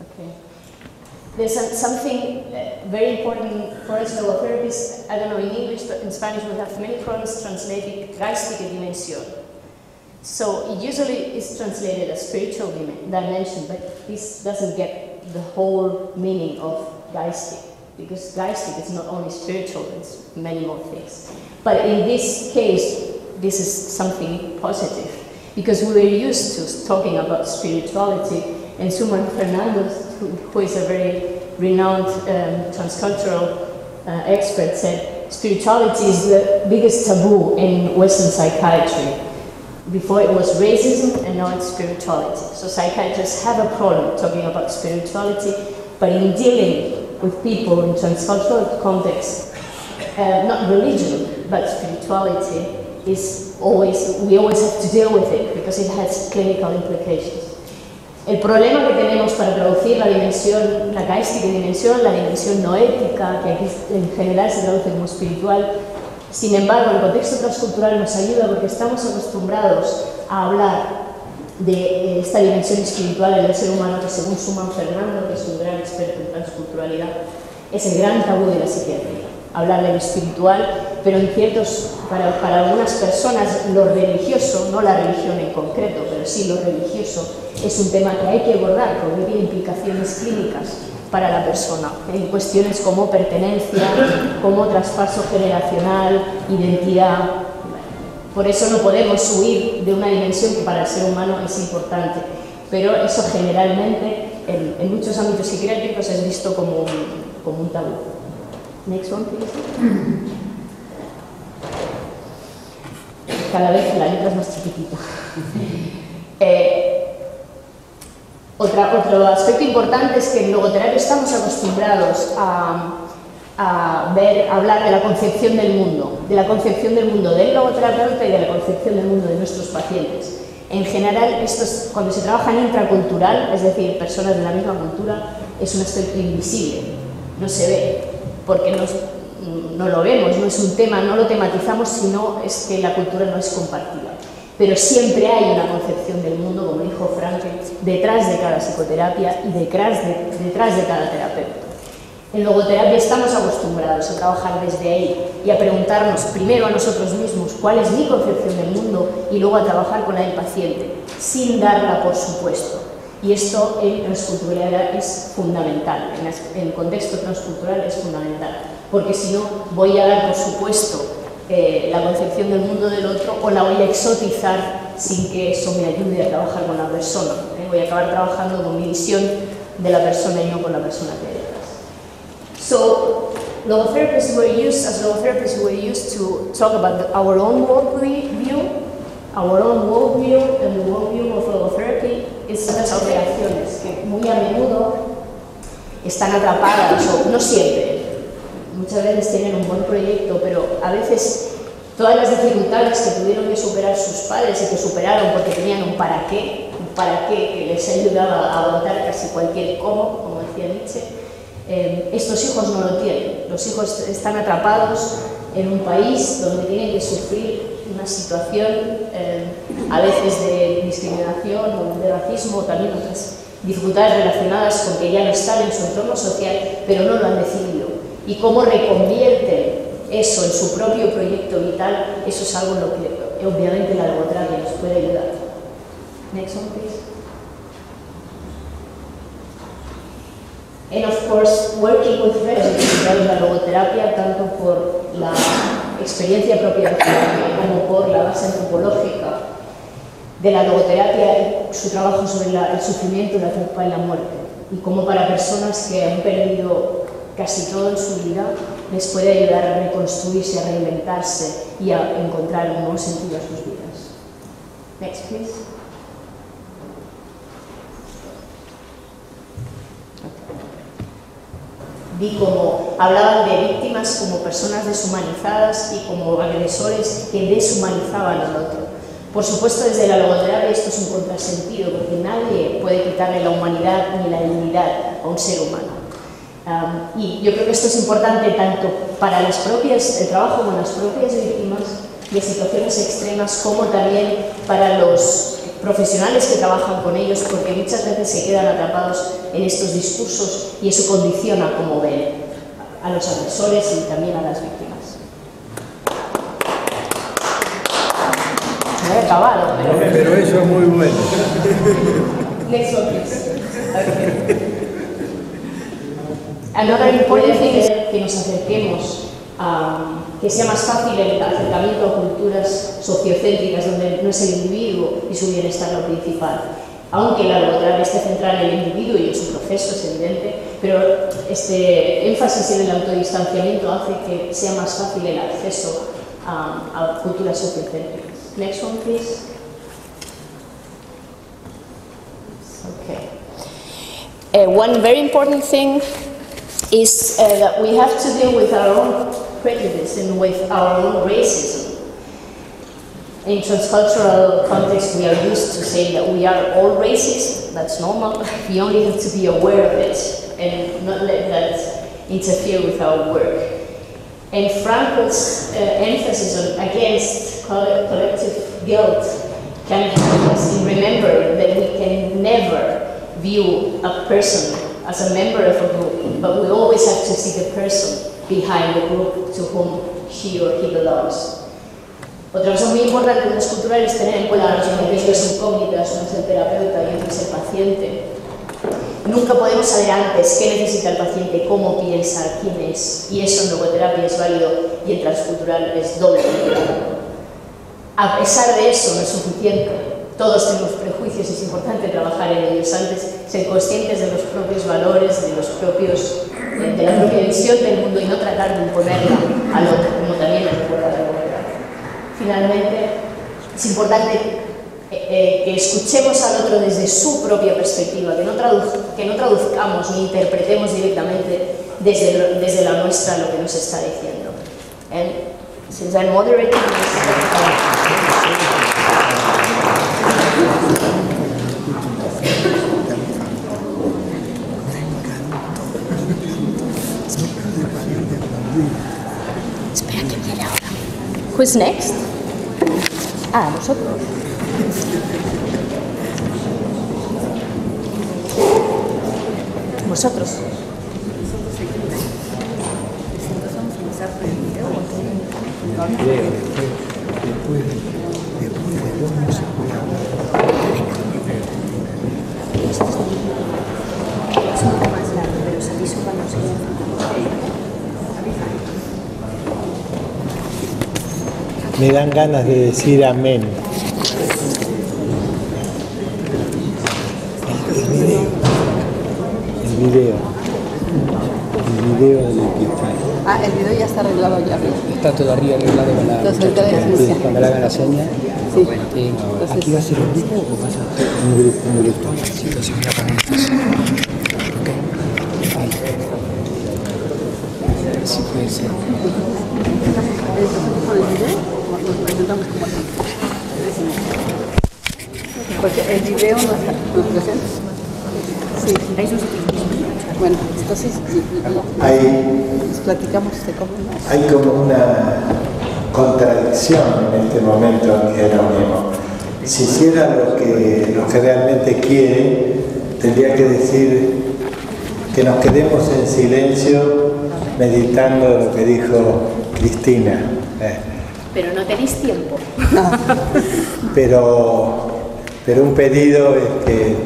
Okay. There's some, something uh, very important for us logotherapists, I don't know in English, but in Spanish we have many problems translating geistige dimension. So it usually is translated as spiritual dimension, but this doesn't get the whole meaning of geistig, because geistig is not only spiritual, it's many more things. But in this case, this is something positive, because we were used to talking about spirituality, and Suman Fernandez, who, who is a very renowned um, transcultural uh, expert, said spirituality is the biggest taboo in Western psychiatry. Before it was racism, and now it's spirituality. So psychiatrists have a problem talking about spirituality, but in dealing with people in transcultural context, uh, not religion, but spirituality is always, we always have to deal with it because it has clinical implications. El problema que tenemos para traducir la dimensión, la geistige dimensión, la dimensión noética, que aquí en general se traduce como espiritual, sin embargo, el contexto transcultural nos ayuda porque estamos acostumbrados a hablar de eh, esta dimensión espiritual en el ser humano que según Suman Fernando, que es un gran experto en transculturalidad, es el gran tabú de la psiquiatría. Hablar de lo espiritual, pero en ciertos, para, para algunas personas lo religioso, no la religión en concreto, pero sí lo religioso, es un tema que hay que abordar porque tiene implicaciones clínicas para la persona, en cuestiones como pertenencia, como traspaso generacional, identidad. Por eso no podemos huir de una dimensión que para el ser humano es importante, pero eso generalmente en, en muchos ámbitos psiquiátricos es visto como un, como un tabú. Next one, please. Cada vez la letra es más chiquitita. Eh, otro aspecto importante es que en logoterapia estamos acostumbrados a, a ver, hablar de la concepción del mundo, de la concepción del mundo del logoterapeuta y de la concepción del mundo de nuestros pacientes. En general, esto es, cuando se trabaja en intracultural, es decir, personas de la misma cultura, es un aspecto invisible, no se ve, porque no, no lo vemos, no es un tema, no lo tematizamos, sino es que la cultura no es compartida pero siempre hay una concepción del mundo, como dijo Frankel, detrás de cada psicoterapia y detrás de, detrás de cada terapeuta. En logoterapia estamos acostumbrados a trabajar desde ahí y a preguntarnos primero a nosotros mismos cuál es mi concepción del mundo y luego a trabajar con del paciente, sin darla por supuesto. Y esto en transculturalidad es fundamental, en el contexto transcultural es fundamental, porque si no voy a dar por supuesto eh, la concepción del mundo del otro o la voy a exotizar sin que eso me ayude a trabajar con la persona. ¿eh? Voy a acabar trabajando con mi visión de la persona y no con la persona que hay detrás. So, logotherapists were used, as logotherapists we were used to talk about the, our own worldview, our own worldview and the worldview of logotherapy es las operaciones que muy a menudo están atrapadas, o no siempre, muchas veces tienen un buen proyecto, pero a veces todas las dificultades que tuvieron que superar sus padres y que superaron porque tenían un para qué, un para qué que les ayudaba a aguantar casi cualquier cómo, como decía Nietzsche, eh, estos hijos no lo tienen. Los hijos están atrapados en un país donde tienen que sufrir una situación eh, a veces de discriminación o de racismo o también otras dificultades relacionadas con que ya no están en su entorno social, pero no lo han decidido y cómo reconvierten eso en su propio proyecto vital, eso es algo en lo que obviamente la logoterapia nos puede ayudar. Next one, please. And of course, working with residents, la logoterapia, tanto por la experiencia propia como por la base antropológica de la logoterapia, su trabajo sobre la, el sufrimiento, la culpa y la muerte, y como para personas que han perdido casi todo en su vida, les puede ayudar a reconstruirse, a reinventarse y a encontrar un nuevo sentido a sus vidas. Next, please. Vi como hablaban de víctimas como personas deshumanizadas y como agresores que deshumanizaban al otro. Por supuesto, desde la logoterapia esto es un contrasentido, porque nadie puede quitarle la humanidad ni la dignidad a un ser humano. Um, y yo creo que esto es importante tanto para las propias, el trabajo con las propias víctimas de situaciones extremas como también para los profesionales que trabajan con ellos, porque muchas veces se quedan atrapados en estos discursos y eso condiciona cómo ven a los agresores y también a las víctimas. No he acabado, pero... Pero eso es muy bueno. Next one, please. Okay. Another important thing que nos acerquemos que sea más fácil el acercamiento a culturas sociocéntricas donde no es el individuo y su bienestar lo principal. Aunque la logoterapia esté centrada en el individuo y en su proceso, es evidente, pero este énfasis en el autodistanciamiento hace que sea más fácil el acceso a, a culturas sociocéntricas. Next one, please. Okay. Uh, one very important thing is uh, that we have to deal with our own prejudice and with our own racism. In transcultural context, we are used to saying that we are all racist. That's normal. We only have to be aware of it and not let that interfere with our work. And Frankel's uh, emphasis on against collective guilt can help us in remembering that we can never view a person as a member of a group, but we always have to see the person behind the group to whom he or he belongs. Otra cosa muy importante en los culturales es tener en cuenta las propias incógnitas, uno es el terapeuta y otro es el paciente. Nunca podemos saber antes qué necesita el paciente, cómo piensa, quién es, y eso en logoterapia es válido y en transcultural es doble. A pesar de eso no es suficiente. Todos tenemos prejuicios, es importante en ellos antes, ser conscientes de los propios valores, de, los propios, de la propia visión del mundo y no tratar de imponerla al otro, como también lo recuerda la logoterapia. Finalmente, es importante eh, que escuchemos al otro desde su propia perspectiva, que no, que no traduzcamos ni interpretemos directamente desde, desde la nuestra lo que nos está diciendo. And since I'm moderating this, Espera que viene ahora. Who's next? Ah, vosotros. Vosotros. Después, después de vos no se puede hablar. Me dan ganas de decir amén. El video. El video. El video del cristal. Ah, el video ya está arreglado allá arriba. Está todo arriba arreglado con la Entonces. Cuando le hagan la seña, Sí. sí. Entonces, ¿aquí va a ser un grupo o vas a hacer Un grupo, un grupo. Sí, entonces voy a poner. Ok. Ahí. Puede ser. Entonces, con el video, nos presentamos como. Porque el video no está. ¿Nos presentas? Sí. Bueno, entonces Hay, nos platicamos de cómo nos- hay como una contradicción en este momento Jerónimo. Si hiciera lo que, lo que realmente quiere, tendría que decir que nos quedemos en silencio meditando lo que dijo Cristina. Eh, Pero no tenéis tiempo. pero, pero un pedido es que